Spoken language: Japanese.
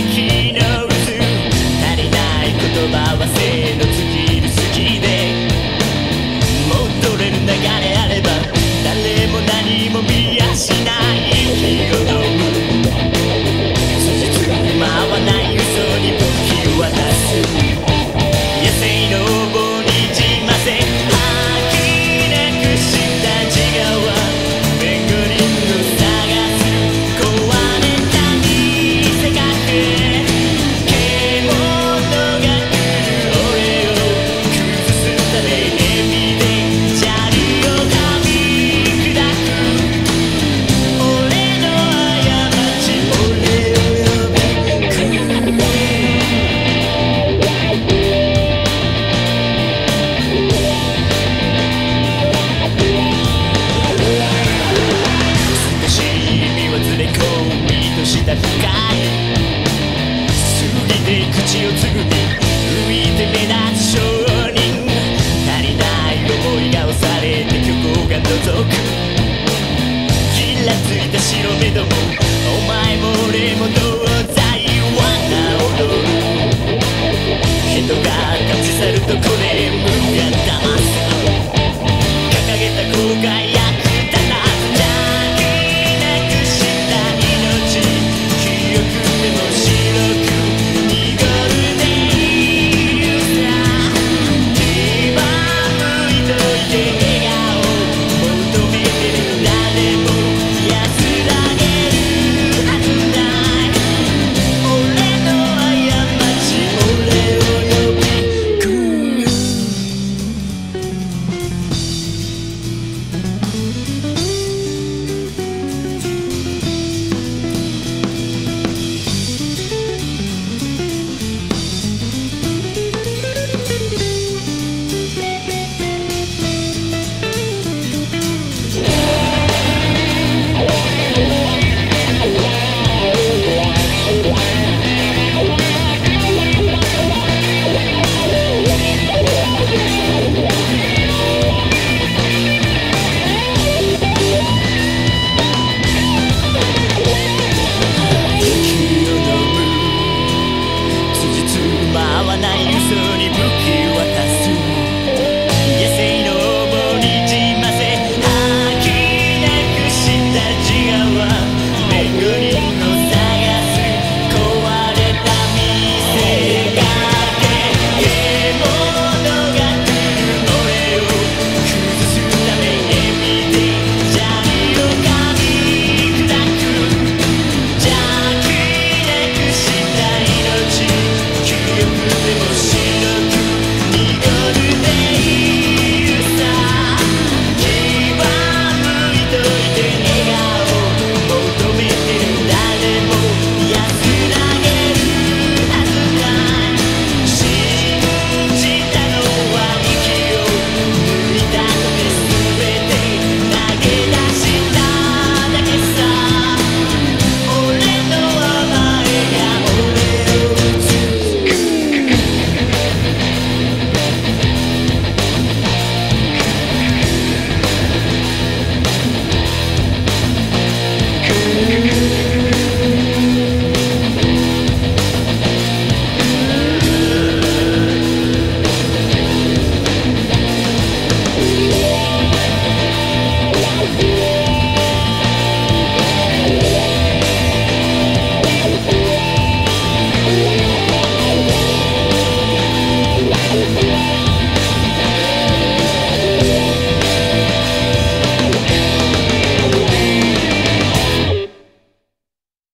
の足りない言葉は性の尽きる好きで。戻れ流れあれば誰も何も見やしない。した光過ぎて口をつぐみ浮いて目立つ商人足りない思いが押されて虚構が覗くギラついた白目どもお前も俺も同罪罠踊る人が立ち去るところ